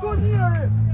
turniery!